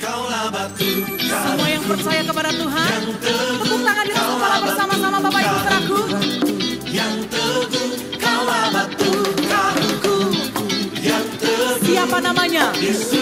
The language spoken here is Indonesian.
kaulah batu Semua yang percaya kepada Tuhan, tepuk tangan di atas kepala bersama-sama Bapak Ibu Teraku yang teguh, kaulah batu karuku yang teguh. Siapa namanya? Yesus